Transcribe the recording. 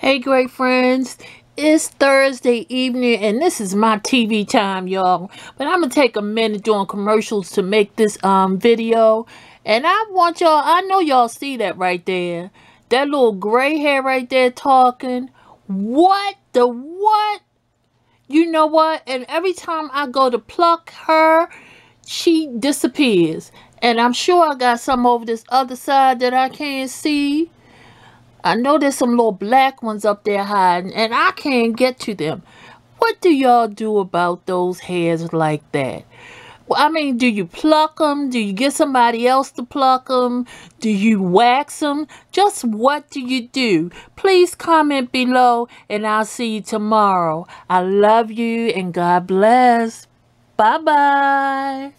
Hey, great friends. It's Thursday evening, and this is my TV time, y'all. But I'm gonna take a minute doing commercials to make this um video, and I want y'all. I know y'all see that right there. That little gray hair right there talking. What the what? You know what? And every time I go to pluck her, she disappears. And I'm sure I got some over this other side that I can't see. I know there's some little black ones up there hiding, and I can't get to them. What do y'all do about those hairs like that? Well, I mean, do you pluck them? Do you get somebody else to pluck them? Do you wax them? Just what do you do? Please comment below, and I'll see you tomorrow. I love you, and God bless. Bye-bye.